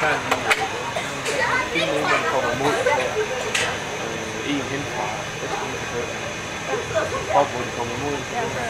sådan en måde, man kommer mod der. Øh, en hen fra Østrig, op hvor de kommer mod. Så